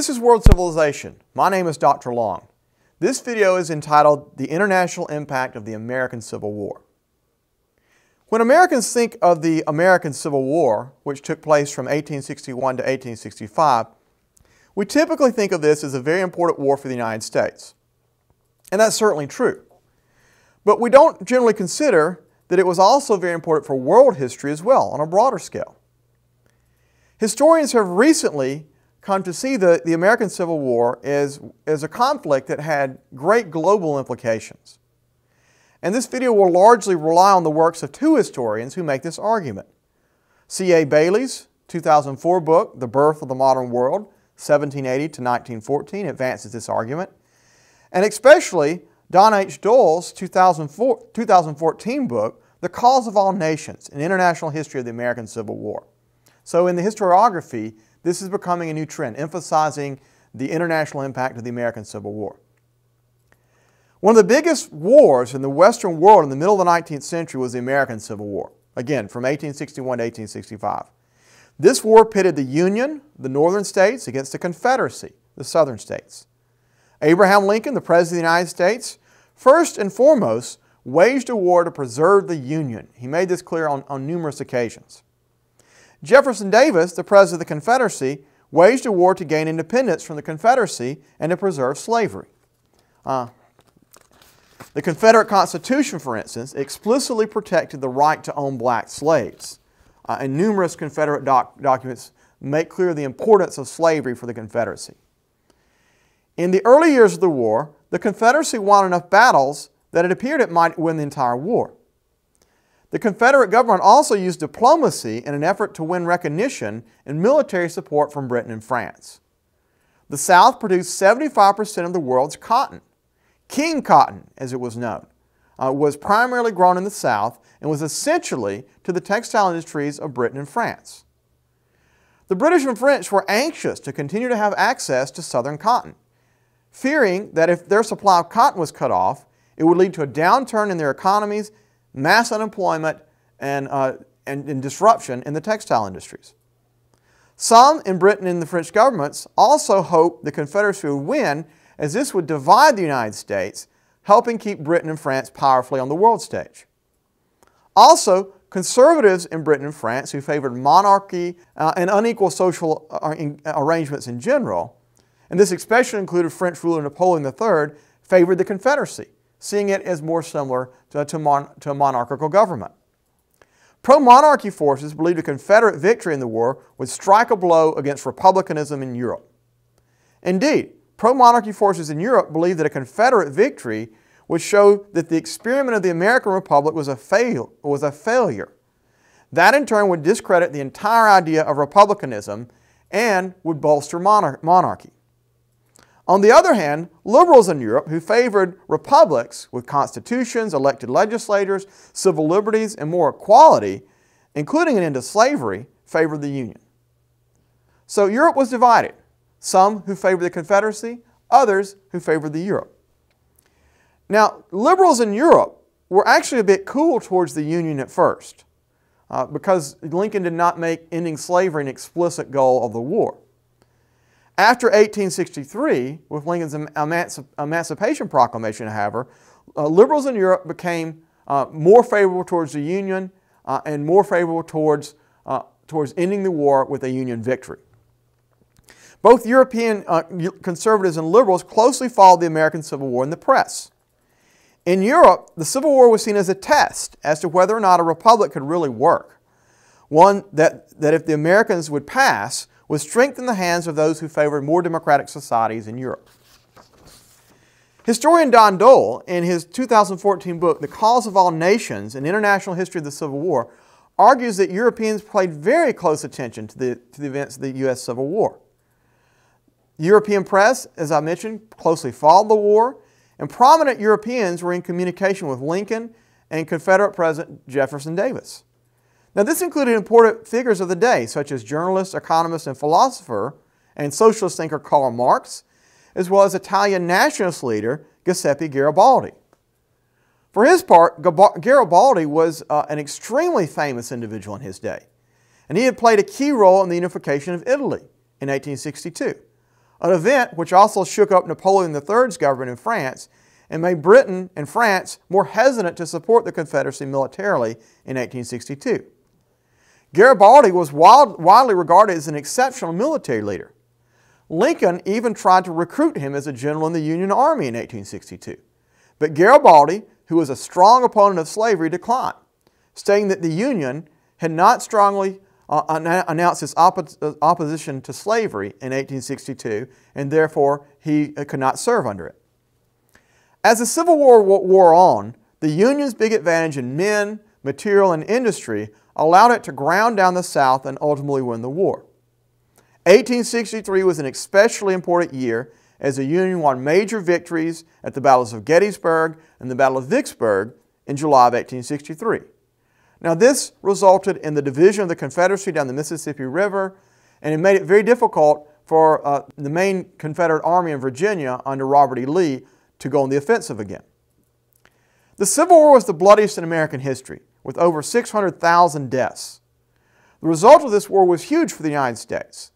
This is World Civilization. My name is Dr. Long. This video is entitled The International Impact of the American Civil War. When Americans think of the American Civil War, which took place from 1861 to 1865, we typically think of this as a very important war for the United States. And that's certainly true. But we don't generally consider that it was also very important for world history as well on a broader scale. Historians have recently come to see the, the American Civil War as, as a conflict that had great global implications. And this video will largely rely on the works of two historians who make this argument. C.A. Bayly's 2004 book, The Birth of the Modern World, 1780 to 1914, advances this argument. And especially Don H. Doyle's 2004, 2014 book, The Cause of All Nations, An International History of the American Civil War. So in the historiography, this is becoming a new trend, emphasizing the international impact of the American Civil War. One of the biggest wars in the Western world in the middle of the 19th century was the American Civil War, again, from 1861 to 1865. This war pitted the Union, the northern states, against the Confederacy, the southern states. Abraham Lincoln, the President of the United States, first and foremost waged a war to preserve the Union. He made this clear on, on numerous occasions. Jefferson Davis, the President of the Confederacy, waged a war to gain independence from the Confederacy and to preserve slavery. Uh, the Confederate Constitution, for instance, explicitly protected the right to own black slaves, uh, and numerous Confederate doc documents make clear the importance of slavery for the Confederacy. In the early years of the war, the Confederacy won enough battles that it appeared it might win the entire war. The Confederate government also used diplomacy in an effort to win recognition and military support from Britain and France. The South produced 75% of the world's cotton. King cotton, as it was known, uh, was primarily grown in the South and was essentially to the textile industries of Britain and France. The British and French were anxious to continue to have access to southern cotton, fearing that if their supply of cotton was cut off, it would lead to a downturn in their economies, mass unemployment, and, uh, and, and disruption in the textile industries. Some in Britain and the French governments also hoped the Confederacy would win as this would divide the United States, helping keep Britain and France powerfully on the world stage. Also, conservatives in Britain and France who favored monarchy uh, and unequal social uh, arrangements in general, and this especially included French ruler Napoleon III, favored the Confederacy, seeing it as more similar to, to, mon to a monarchical government. Pro-monarchy forces believed a Confederate victory in the war would strike a blow against republicanism in Europe. Indeed, pro-monarchy forces in Europe believed that a Confederate victory would show that the experiment of the American Republic was a, fail, was a failure. That in turn would discredit the entire idea of republicanism and would bolster monarch monarchy. On the other hand, liberals in Europe who favored republics with constitutions, elected legislators, civil liberties, and more equality, including an end to slavery, favored the Union. So Europe was divided some who favored the Confederacy, others who favored the Europe. Now, liberals in Europe were actually a bit cool towards the Union at first uh, because Lincoln did not make ending slavery an explicit goal of the war. After 1863, with Lincoln's Emanci Emancipation Proclamation, however, uh, liberals in Europe became uh, more favorable towards the Union uh, and more favorable towards, uh, towards ending the war with a Union victory. Both European uh, conservatives and liberals closely followed the American Civil War in the press. In Europe, the Civil War was seen as a test as to whether or not a republic could really work. One that, that if the Americans would pass, would strengthen the hands of those who favored more democratic societies in Europe. Historian Don Doyle, in his 2014 book, The Cause of All Nations An International History of the Civil War, argues that Europeans paid very close attention to the, to the events of the U.S. Civil War. European press, as I mentioned, closely followed the war, and prominent Europeans were in communication with Lincoln and Confederate President Jefferson Davis. Now, this included important figures of the day, such as journalist, economist, and philosopher, and socialist thinker Karl Marx, as well as Italian nationalist leader Giuseppe Garibaldi. For his part, Garibaldi was uh, an extremely famous individual in his day, and he had played a key role in the unification of Italy in 1862 an event which also shook up Napoleon III's government in France and made Britain and France more hesitant to support the Confederacy militarily in 1862. Garibaldi was wild, widely regarded as an exceptional military leader. Lincoln even tried to recruit him as a general in the Union Army in 1862. But Garibaldi, who was a strong opponent of slavery, declined, stating that the Union had not strongly uh, announced its oppo uh, opposition to slavery in 1862, and therefore he uh, could not serve under it. As the Civil War wore on, the Union's big advantage in men, material, and industry allowed it to ground down the South and ultimately win the war. 1863 was an especially important year as the Union won major victories at the battles of Gettysburg and the Battle of Vicksburg in July of 1863. Now, this resulted in the division of the Confederacy down the Mississippi River, and it made it very difficult for uh, the main Confederate Army in Virginia under Robert E. Lee to go on the offensive again. The Civil War was the bloodiest in American history, with over 600,000 deaths. The result of this war was huge for the United States.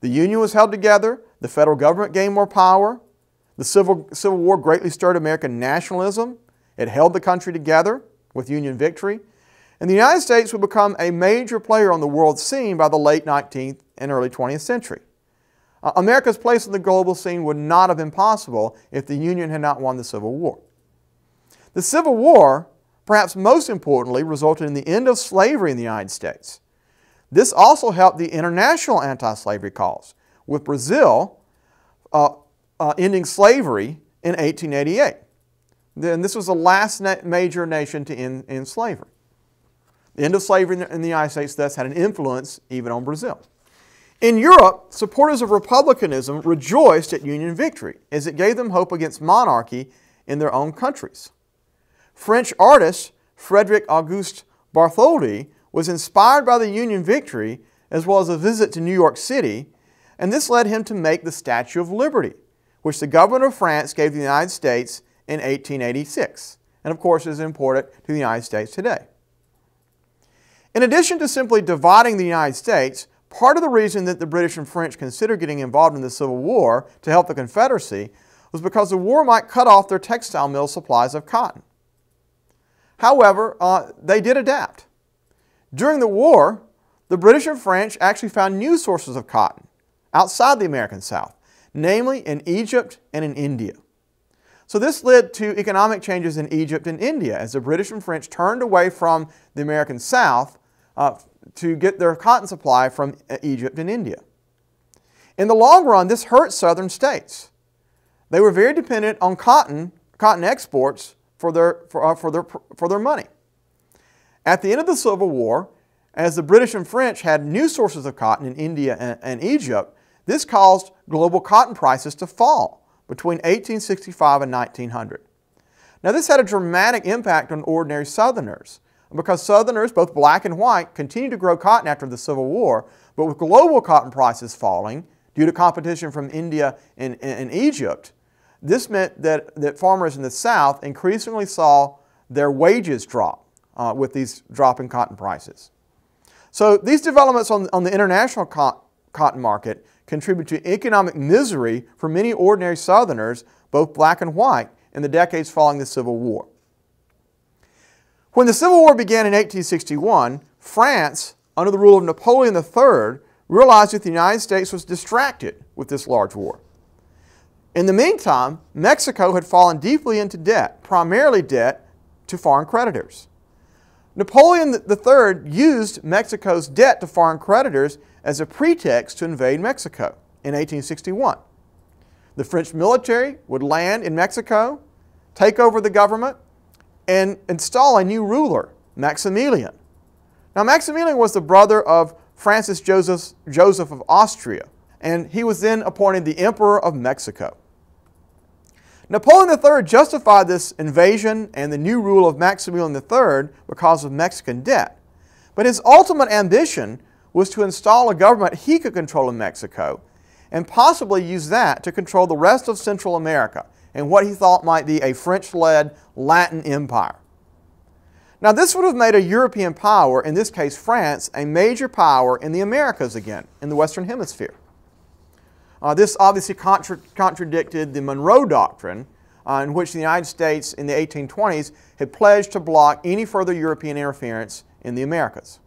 The Union was held together, the federal government gained more power, the Civil, Civil War greatly stirred American nationalism, it held the country together with Union victory, and the United States would become a major player on the world scene by the late 19th and early 20th century. Uh, America's place on the global scene would not have been possible if the Union had not won the Civil War. The Civil War, perhaps most importantly, resulted in the end of slavery in the United States. This also helped the international anti-slavery cause, with Brazil uh, uh, ending slavery in 1888. Then this was the last na major nation to end, end slavery. The end of slavery in the United States thus had an influence even on Brazil. In Europe, supporters of republicanism rejoiced at Union victory as it gave them hope against monarchy in their own countries. French artist Frederick Auguste Bartholdi was inspired by the Union victory as well as a visit to New York City, and this led him to make the Statue of Liberty, which the government of France gave the United States in 1886, and of course is important to the United States today. In addition to simply dividing the United States, part of the reason that the British and French considered getting involved in the Civil War to help the Confederacy was because the war might cut off their textile mill supplies of cotton. However, uh, they did adapt. During the war, the British and French actually found new sources of cotton outside the American South, namely in Egypt and in India. So this led to economic changes in Egypt and India as the British and French turned away from the American South uh, to get their cotton supply from uh, Egypt and India. In the long run, this hurt southern states. They were very dependent on cotton, cotton exports for their, for, uh, for, their, for their money. At the end of the Civil War, as the British and French had new sources of cotton in India and, and Egypt, this caused global cotton prices to fall between 1865 and 1900. Now, this had a dramatic impact on ordinary Southerners because Southerners, both black and white, continued to grow cotton after the Civil War, but with global cotton prices falling due to competition from India and, and Egypt, this meant that, that farmers in the South increasingly saw their wages drop uh, with these dropping cotton prices. So these developments on, on the international co cotton market contribute to economic misery for many ordinary Southerners, both black and white, in the decades following the Civil War. When the Civil War began in 1861, France, under the rule of Napoleon III, realized that the United States was distracted with this large war. In the meantime, Mexico had fallen deeply into debt, primarily debt to foreign creditors. Napoleon III used Mexico's debt to foreign creditors as a pretext to invade Mexico in 1861. The French military would land in Mexico, take over the government, and install a new ruler, Maximilian. Now, Maximilian was the brother of Francis Joseph, Joseph of Austria, and he was then appointed the Emperor of Mexico. Napoleon III justified this invasion and the new rule of Maximilian III because of Mexican debt. But his ultimate ambition was to install a government he could control in Mexico and possibly use that to control the rest of Central America and what he thought might be a French-led Latin empire. Now this would have made a European power, in this case France, a major power in the Americas again, in the Western Hemisphere. Uh, this obviously contra contradicted the Monroe Doctrine, uh, in which the United States in the 1820s had pledged to block any further European interference in the Americas.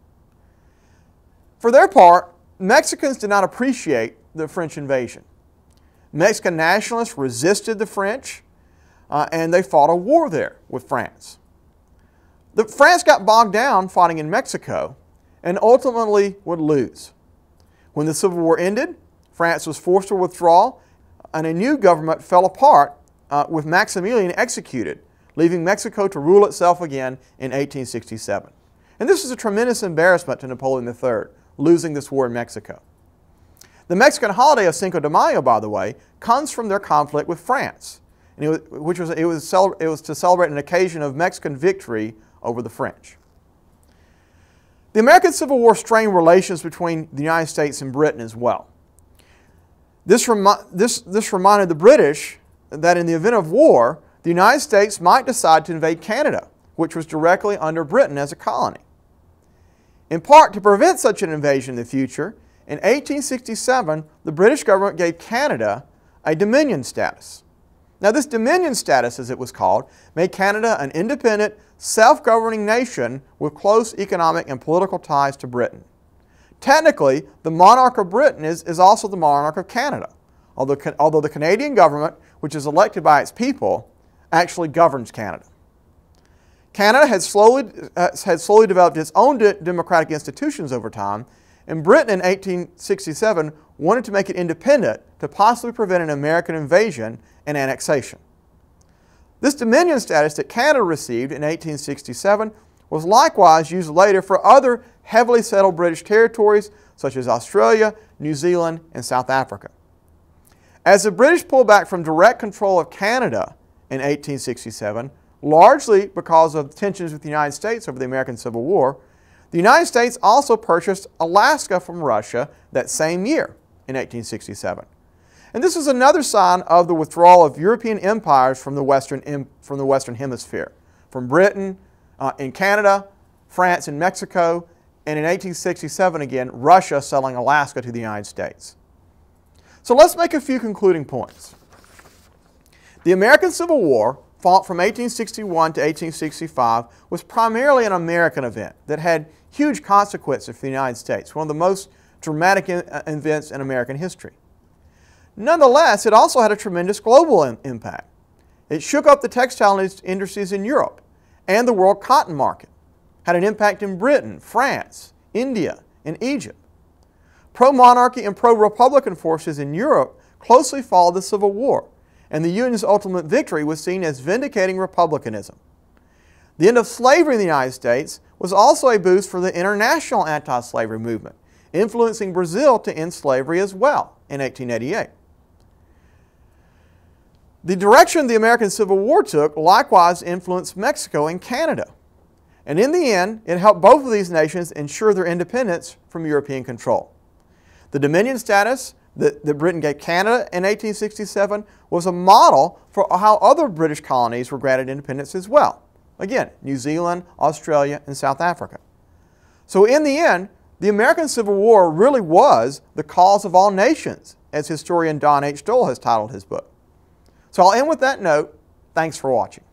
For their part, Mexicans did not appreciate the French invasion. Mexican nationalists resisted the French uh, and they fought a war there with France. The, France got bogged down fighting in Mexico and ultimately would lose. When the Civil War ended, France was forced to withdraw and a new government fell apart uh, with Maximilian executed, leaving Mexico to rule itself again in 1867. And this was a tremendous embarrassment to Napoleon III, losing this war in Mexico. The Mexican holiday of Cinco de Mayo, by the way, comes from their conflict with France, was, which was it, was it was to celebrate an occasion of Mexican victory over the French. The American Civil War strained relations between the United States and Britain as well. This, remi this, this reminded the British that in the event of war, the United States might decide to invade Canada, which was directly under Britain as a colony. In part to prevent such an invasion in the future, in 1867, the British government gave Canada a Dominion status. Now, this Dominion status, as it was called, made Canada an independent, self governing nation with close economic and political ties to Britain. Technically, the monarch of Britain is, is also the monarch of Canada, although, although the Canadian government, which is elected by its people, actually governs Canada. Canada had slowly, uh, had slowly developed its own de democratic institutions over time, and Britain in 1867 wanted to make it independent to possibly prevent an American invasion and annexation. This dominion status that Canada received in 1867 was likewise used later for other heavily settled British territories such as Australia, New Zealand, and South Africa. As the British pulled back from direct control of Canada in 1867, largely because of tensions with the United States over the American Civil War, the United States also purchased Alaska from Russia that same year in 1867. And this was another sign of the withdrawal of European empires from the Western, from the Western Hemisphere, from Britain, uh, in Canada, France, and Mexico, and in 1867 again, Russia selling Alaska to the United States. So let's make a few concluding points. The American Civil War, fought from 1861 to 1865, was primarily an American event that had huge consequences for the United States, one of the most dramatic uh, events in American history. Nonetheless, it also had a tremendous global impact. It shook up the textile industries in Europe and the world cotton market, had an impact in Britain, France, India, and Egypt. Pro-monarchy and pro-republican forces in Europe closely followed the Civil War, and the Union's ultimate victory was seen as vindicating republicanism. The end of slavery in the United States was also a boost for the international anti-slavery movement, influencing Brazil to end slavery as well in 1888. The direction the American Civil War took likewise influenced Mexico and Canada. And in the end, it helped both of these nations ensure their independence from European control. The Dominion status that, that Britain gave Canada in 1867 was a model for how other British colonies were granted independence as well. Again, New Zealand, Australia, and South Africa. So in the end, the American Civil War really was the cause of all nations, as historian Don H. Doyle has titled his book. So I'll end with that note. Thanks for watching.